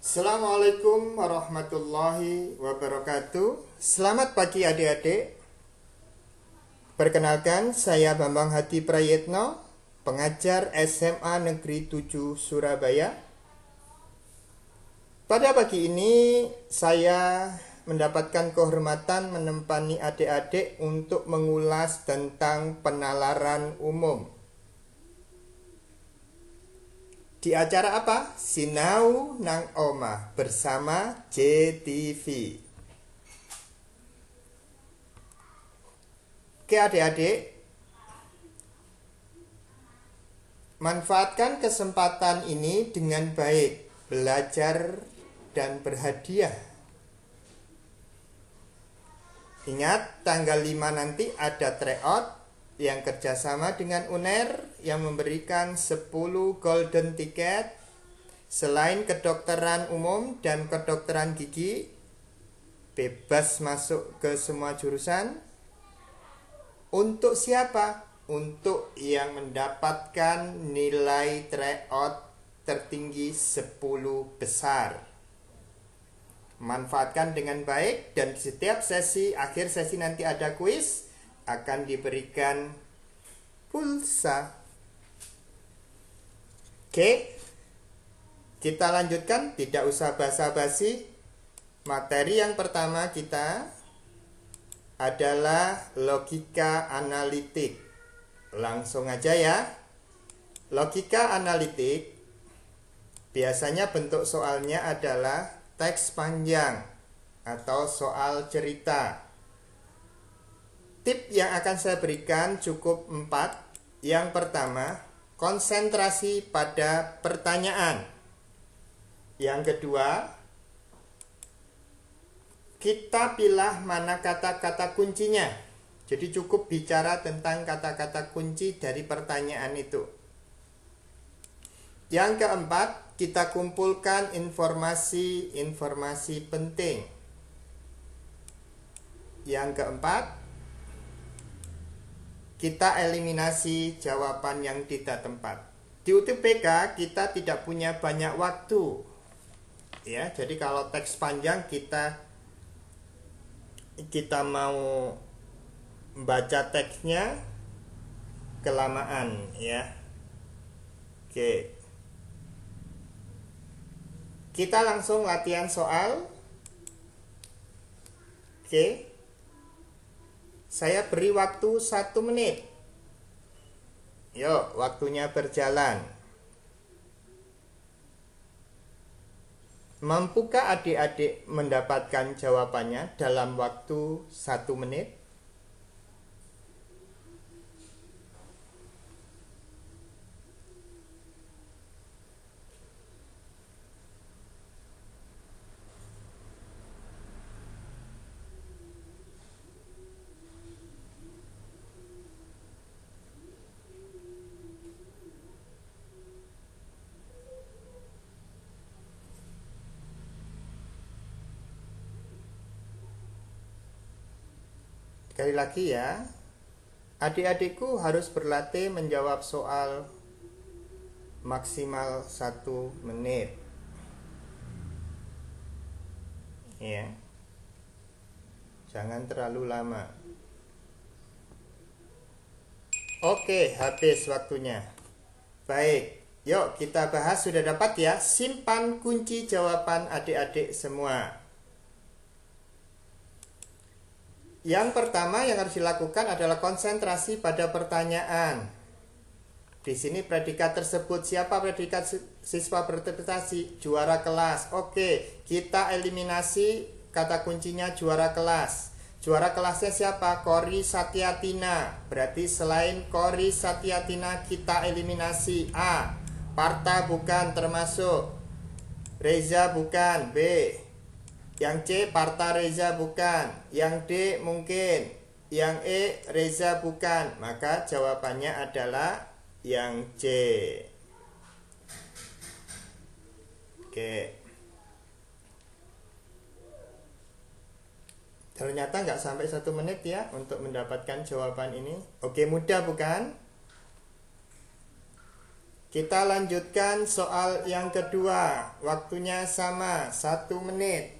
Assalamualaikum warahmatullahi wabarakatuh. Selamat pagi adik-adik. Perkenalkan saya Bambang Hati Prayetno Pengajar SMA Negeri 7 Surabaya. Pada pagi ini saya mendapatkan kehormatan menempani adik-adik untuk mengulas tentang penalaran umum di acara apa? Sinau Nang Oma bersama JTV. Oke adik-adik, manfaatkan kesempatan ini dengan baik, belajar dan berhadiah. Ingat, tanggal 5 nanti ada tryout yang kerjasama dengan UNER yang memberikan 10 golden ticket selain kedokteran umum dan kedokteran gigi bebas masuk ke semua jurusan untuk siapa? Untuk yang mendapatkan nilai tryout tertinggi 10 besar. Manfaatkan dengan baik dan setiap sesi, akhir sesi nanti ada kuis akan diberikan pulsa. Oke, kita lanjutkan, tidak usah basa-basi. Materi yang pertama kita adalah logika analitik. Langsung aja ya. Logika analitik biasanya bentuk soalnya adalah teks panjang atau soal cerita. Tip yang akan saya berikan cukup empat. Yang pertama, konsentrasi pada pertanyaan. Yang kedua, kita pilih mana kata-kata kuncinya. Jadi cukup bicara tentang kata-kata kunci dari pertanyaan itu. Yang keempat, kita kumpulkan informasi-informasi penting. Yang keempat, kita eliminasi jawaban yang tidak tempat. Di UTBK kita tidak punya banyak waktu. Ya, jadi kalau teks panjang kita kita mau baca teksnya kelamaan ya. Oke. Kita langsung latihan soal. Oke. Saya beri waktu satu menit. Yuk, waktunya berjalan. Mampukah adik-adik mendapatkan jawabannya dalam waktu satu menit? Sekali lagi ya, adik-adikku harus berlatih menjawab soal maksimal satu menit. Ya, jangan terlalu lama. Oke, habis waktunya. Baik, yuk kita bahas sudah dapat ya. Simpan kunci jawaban adik-adik semua. Yang pertama yang harus dilakukan adalah konsentrasi pada pertanyaan. Di sini predikat tersebut siapa predikat siswa berprestasi? Juara kelas. Oke, kita eliminasi kata kuncinya juara kelas. Juara kelasnya siapa? Kori Satyatina. Berarti selain Kori Satyatina kita eliminasi A. Parta bukan termasuk. Reza bukan. B. Yang C Parta Reza bukan. Yang D mungkin. Yang E Reza bukan. Maka jawabannya adalah yang C. Oke. Ternyata nggak sampai satu menit ya untuk mendapatkan jawaban ini. Oke mudah bukan? Kita lanjutkan soal yang kedua. Waktunya sama, satu menit.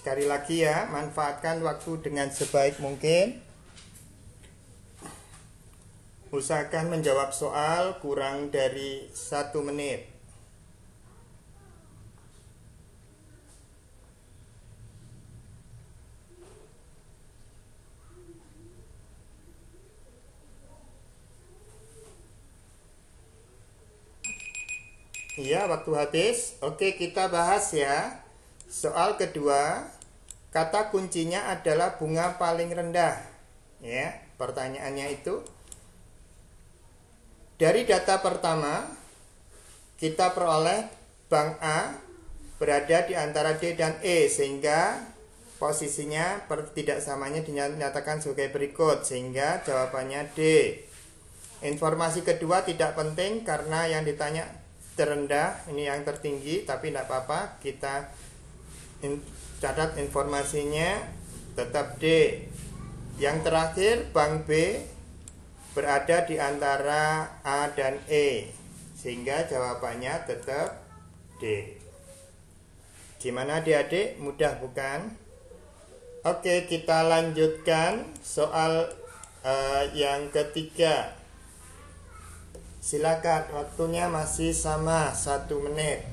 Sekali lagi ya, manfaatkan waktu dengan sebaik mungkin. Usahakan menjawab soal kurang dari satu menit. Iya, waktu habis. Oke, kita bahas ya. Soal kedua, kata kuncinya adalah bunga paling rendah. Ya, pertanyaannya itu dari data pertama kita peroleh bank A berada di antara D dan E sehingga posisinya tidak samanya dinyatakan sebagai berikut sehingga jawabannya D. Informasi kedua tidak penting karena yang ditanya terendah ini yang tertinggi tapi tidak apa-apa kita in, catat informasinya tetap D. Yang terakhir Bank B berada di antara A dan E sehingga jawabannya tetap D. Gimana adik-adik? Mudah bukan? Oke, kita lanjutkan soal uh, yang ketiga. Silakan, waktunya masih sama satu menit.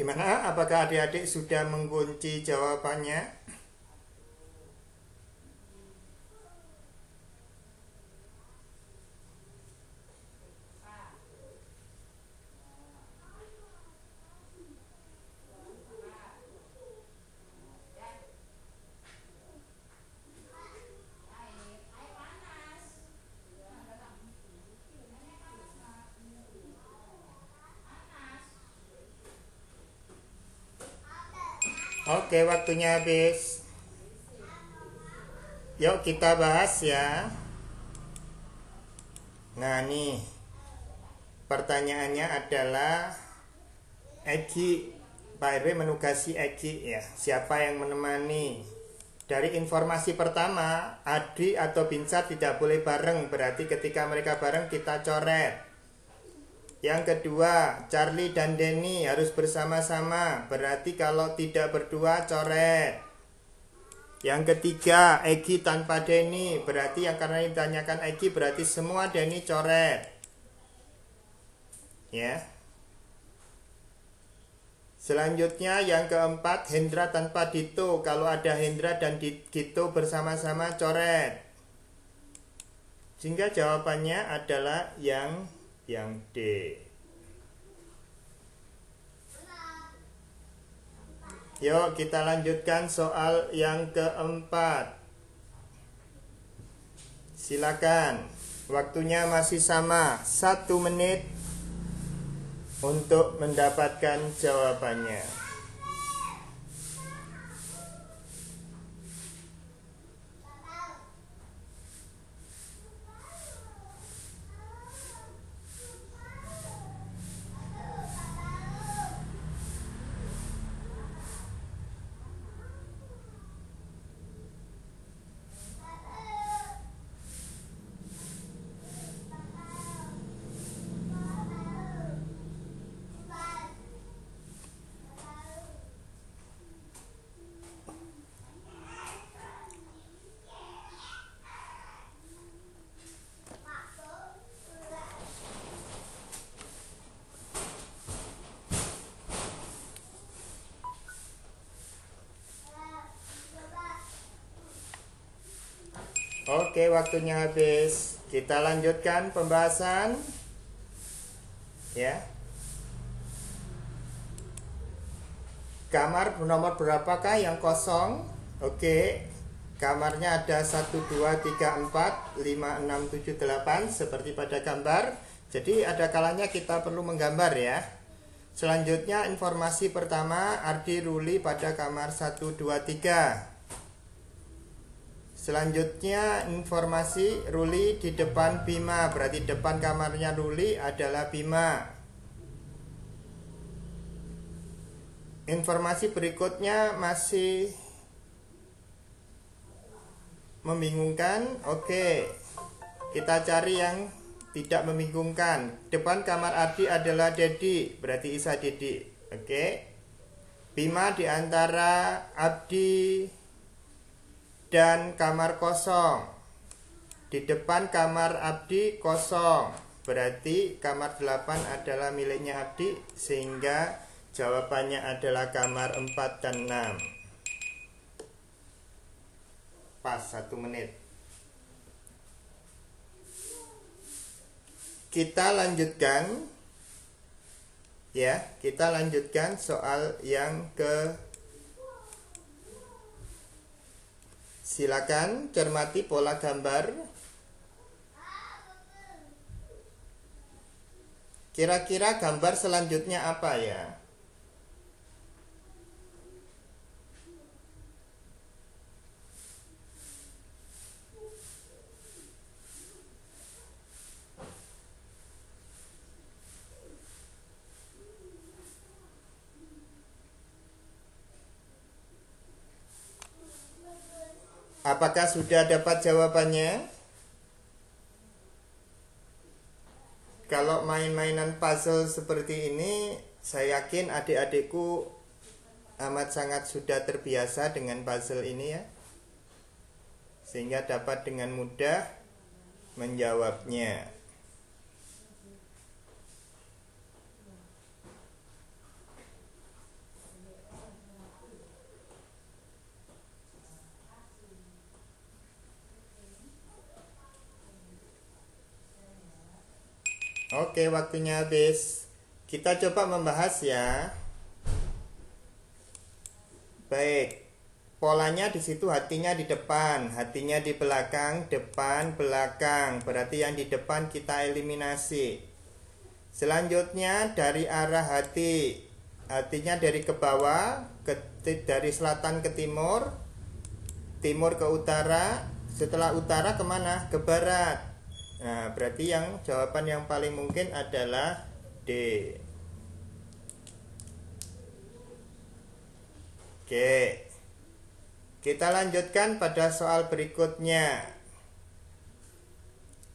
Gimana? Apakah adik-adik sudah mengunci jawabannya? Oke, waktunya habis. Yuk kita bahas ya. Nah, nih. Pertanyaannya adalah Egi Pak RW menugasi Egi ya. Siapa yang menemani? Dari informasi pertama, Adi atau Binsar tidak boleh bareng. Berarti ketika mereka bareng kita coret. Yang kedua, Charlie dan Denny harus bersama-sama. Berarti kalau tidak berdua coret. Yang ketiga, Egi tanpa Denny. Berarti yang karena ditanyakan Egi berarti semua Denny coret. Ya. Selanjutnya yang keempat, Hendra tanpa Dito. Kalau ada Hendra dan Dito bersama-sama coret. Sehingga jawabannya adalah yang yang D. Yuk kita lanjutkan soal yang keempat. Silakan. Waktunya masih sama, satu menit untuk mendapatkan jawabannya. Oke, waktunya habis. Kita lanjutkan pembahasan. Ya. Kamar nomor berapakah yang kosong? Oke. Kamarnya ada 1 2 3 4 5 6 7 8 seperti pada gambar. Jadi ada kalanya kita perlu menggambar ya. Selanjutnya informasi pertama Ardi Ruli pada kamar 1 2 3. Selanjutnya informasi Ruli di depan Bima. Berarti depan kamarnya Ruli adalah Bima. Informasi berikutnya masih membingungkan. Oke Kita cari yang tidak membingungkan. Depan kamar Ardi adalah Dedi Berarti Isa Dedi. Oke. Bima di antara Abdi dan kamar kosong. Di depan kamar Abdi kosong. Berarti kamar 8 adalah miliknya Abdi sehingga jawabannya adalah kamar 4 dan 6. Pas satu menit. Kita lanjutkan ya, kita lanjutkan soal yang ke Silakan cermati pola gambar. Kira-kira gambar selanjutnya apa ya? Apakah sudah dapat jawabannya? Kalau main-mainan puzzle seperti ini, saya yakin adik-adikku amat sangat sudah terbiasa dengan puzzle ini ya. Sehingga dapat dengan mudah menjawabnya. Oke, waktunya habis. Kita coba membahas ya. Baik. Polanya di situ hatinya di depan, hatinya di belakang, depan, belakang. Berarti yang di depan kita eliminasi. Selanjutnya dari arah hati. Hatinya dari ke bawah, ke, dari selatan ke timur, timur ke utara, setelah utara ke mana? Ke barat. Nah, berarti yang jawaban yang paling mungkin adalah D. Oke. Kita lanjutkan pada soal berikutnya.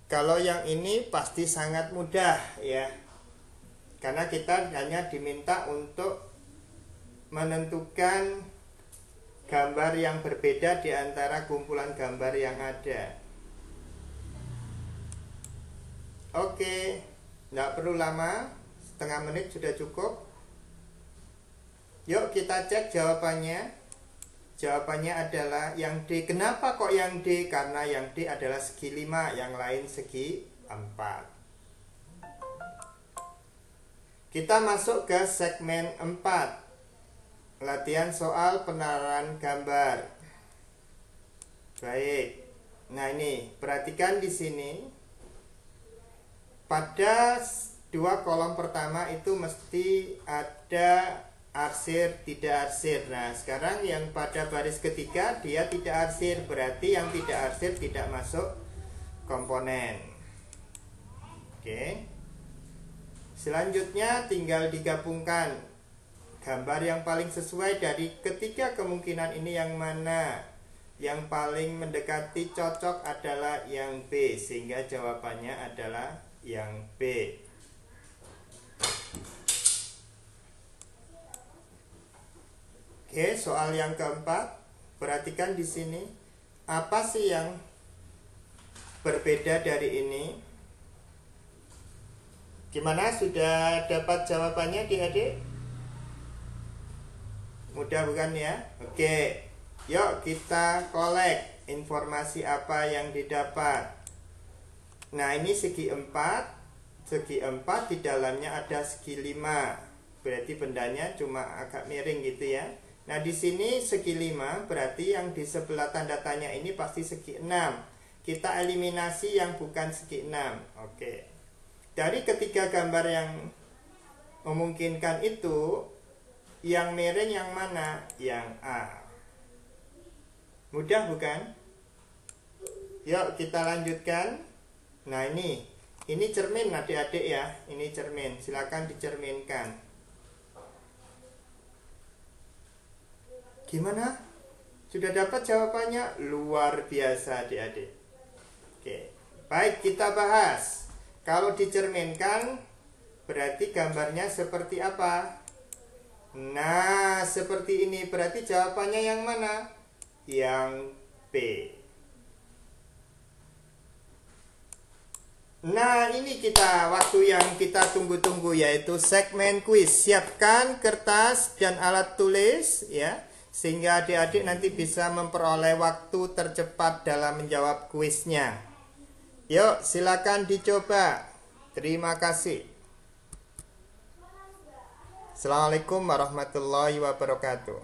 Kalau yang ini pasti sangat mudah ya. Karena kita hanya diminta untuk menentukan gambar yang berbeda di antara kumpulan gambar yang ada. Oke, nggak perlu lama, setengah menit sudah cukup. Yuk kita cek jawabannya. Jawabannya adalah yang D. Kenapa kok yang D? Karena yang D adalah segi 5, yang lain segi 4. Kita masuk ke segmen 4. Latihan soal penararan gambar. Baik. Nah, ini perhatikan di sini pada dua kolom pertama itu mesti ada arsir tidak arsir. Nah sekarang yang pada baris ketiga dia tidak arsir. Berarti yang tidak arsir tidak masuk komponen. Oke. Selanjutnya tinggal digabungkan. Gambar yang paling sesuai dari ketiga kemungkinan ini yang mana? Yang paling mendekati cocok adalah yang B sehingga jawabannya adalah yang B. Oke, soal yang keempat, perhatikan di sini apa sih yang berbeda dari ini? Gimana sudah dapat jawabannya di adik? Mudah bukan ya? Oke, yuk kita kolek. informasi apa yang didapat. Nah, ini segi 4. Segi 4 di dalamnya ada segi 5. Berarti bendanya cuma agak miring gitu ya. Nah, di sini segi 5 berarti yang di sebelah tanda tanya ini pasti segi 6. Kita eliminasi yang bukan segi 6. Oke. Dari ketiga gambar yang memungkinkan itu, yang miring yang mana? Yang A. Mudah bukan? Yuk kita lanjutkan. Nah, ini ini cermin adik-adik ya. Ini cermin. Silakan dicerminkan. Gimana? Sudah dapat jawabannya? Luar biasa adik-adik. Oke. Baik, kita bahas. Kalau dicerminkan, berarti gambarnya seperti apa? Nah, seperti ini. Berarti jawabannya yang mana? Yang B. Nah, ini kita waktu yang kita tunggu-tunggu yaitu segmen kuis. Siapkan kertas dan alat tulis ya sehingga adik-adik nanti bisa memperoleh waktu tercepat dalam menjawab kuisnya. Yuk, silakan dicoba. Terima kasih. Assalamualaikum warahmatullahi wabarakatuh.